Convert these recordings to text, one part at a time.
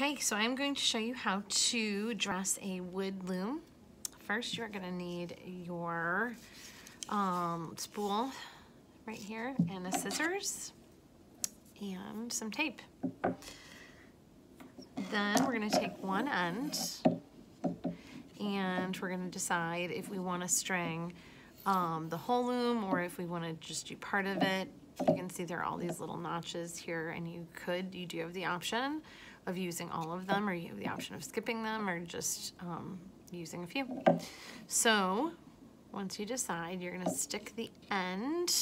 Okay, so I'm going to show you how to dress a wood loom. First, you're gonna need your um, spool right here and the scissors and some tape. Then we're gonna take one end and we're gonna decide if we wanna string um, the whole loom or if we wanna just do part of it. You can see there are all these little notches here and you could, you do have the option of using all of them or you have the option of skipping them or just um, using a few. So once you decide, you're gonna stick the end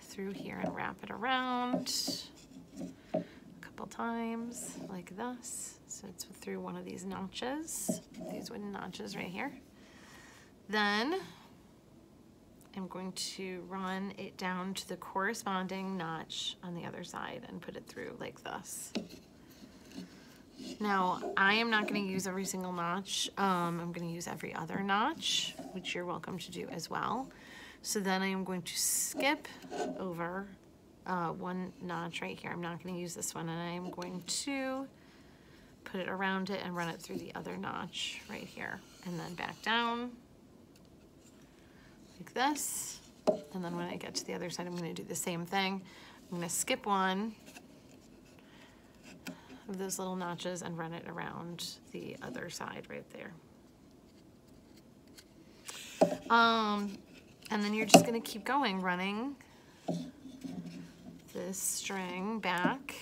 through here and wrap it around a couple times like this. So it's through one of these notches, these wooden notches right here. Then I'm going to run it down to the corresponding notch on the other side and put it through like this. Now, I am not going to use every single notch. Um, I'm going to use every other notch, which you're welcome to do as well. So then I am going to skip over uh, one notch right here. I'm not going to use this one, and I am going to put it around it and run it through the other notch right here, and then back down this. And then when I get to the other side, I'm going to do the same thing. I'm going to skip one of those little notches and run it around the other side right there. Um, and then you're just going to keep going, running this string back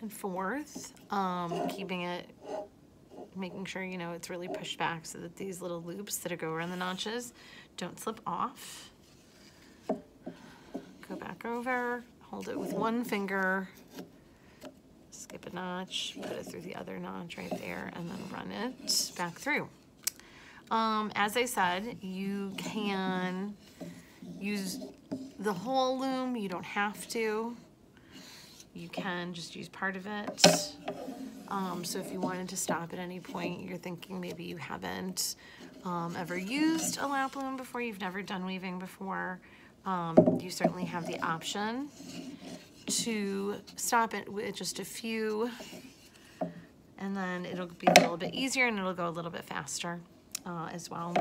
and forth, um, keeping it, making sure, you know, it's really pushed back so that these little loops that go around the notches don't slip off. Go back over, hold it with one finger, skip a notch, put it through the other notch right there, and then run it back through. Um, as I said, you can use the whole loom. You don't have to. You can just use part of it. Um, so if you wanted to stop at any point, you're thinking maybe you haven't um, ever used a lap loom before, you've never done weaving before, um, you certainly have the option to stop it with just a few and then it'll be a little bit easier and it'll go a little bit faster uh, as well.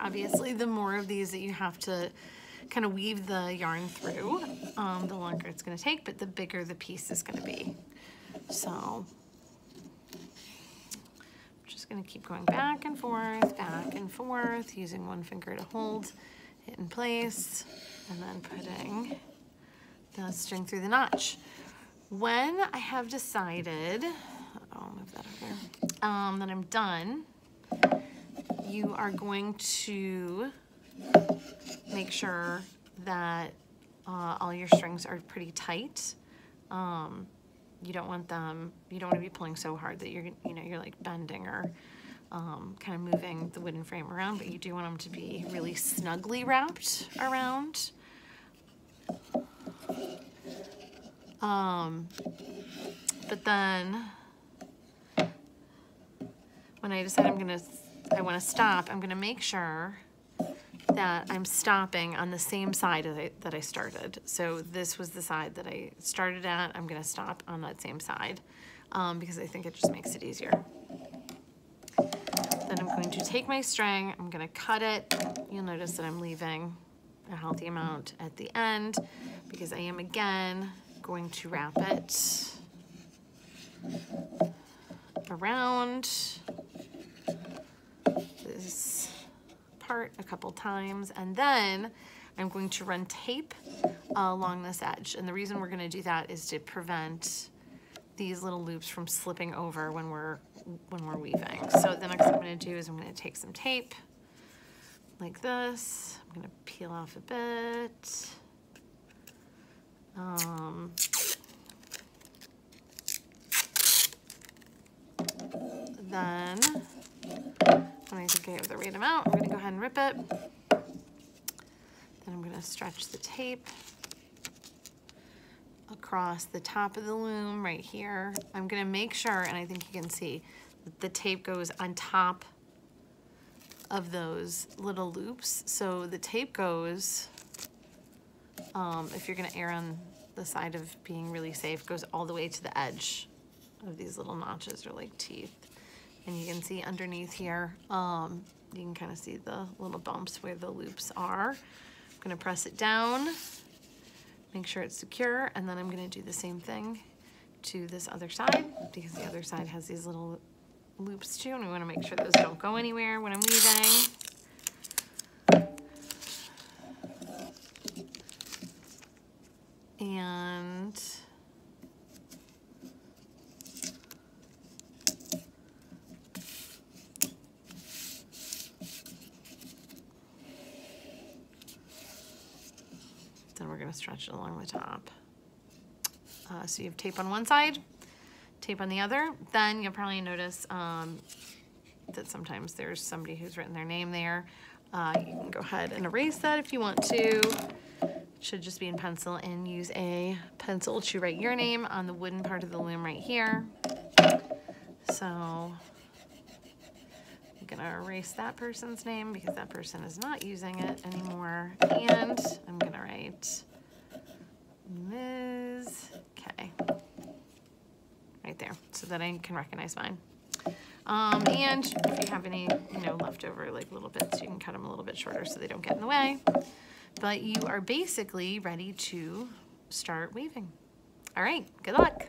Obviously, the more of these that you have to kind of weave the yarn through, um, the longer it's going to take, but the bigger the piece is going to be. So I'm just going to keep going back and forth, back and forth, using one finger to hold it in place, and then putting the string through the notch. When I have decided, I'll move that over, um, that I'm done, you are going to make sure that uh, all your strings are pretty tight. Um, you don't want them, you don't want to be pulling so hard that you're, you know, you're like bending or um, kind of moving the wooden frame around, but you do want them to be really snugly wrapped around. Um, but then when I decide I'm gonna, I wanna stop, I'm gonna make sure that I'm stopping on the same side that I, that I started. So this was the side that I started at. I'm gonna stop on that same side um, because I think it just makes it easier. Then I'm going to take my string, I'm gonna cut it. You'll notice that I'm leaving a healthy amount at the end because I am again going to wrap it around this part a couple times and then I'm going to run tape uh, along this edge and the reason we're going to do that is to prevent these little loops from slipping over when we're when we're weaving. So the next thing I'm going to do is I'm going to take some tape like this. I'm going to peel off a bit. Um, then I think I have the right amount. I'm gonna go ahead and rip it. Then I'm gonna stretch the tape across the top of the loom right here. I'm gonna make sure, and I think you can see, that the tape goes on top of those little loops. So the tape goes, um, if you're gonna err on the side of being really safe goes all the way to the edge of these little notches or like teeth. And you can see underneath here, um, you can kind of see the little bumps where the loops are. I'm gonna press it down, make sure it's secure, and then I'm gonna do the same thing to this other side because the other side has these little loops too, and we wanna make sure those don't go anywhere when I'm weaving. And then we're gonna stretch it along the top. Uh, so you have tape on one side, tape on the other. Then you'll probably notice um, that sometimes there's somebody who's written their name there. Uh, you can go ahead and erase that if you want to. It should just be in pencil and use a pencil to write your name on the wooden part of the loom right here. So I'm gonna erase that person's name because that person is not using it anymore. And I'm gonna write Ms. K right there so that I can recognize mine. Um, and if you have any, you know, leftover like little bits, you can cut them a little bit shorter so they don't get in the way. But you are basically ready to start weaving. All right, good luck.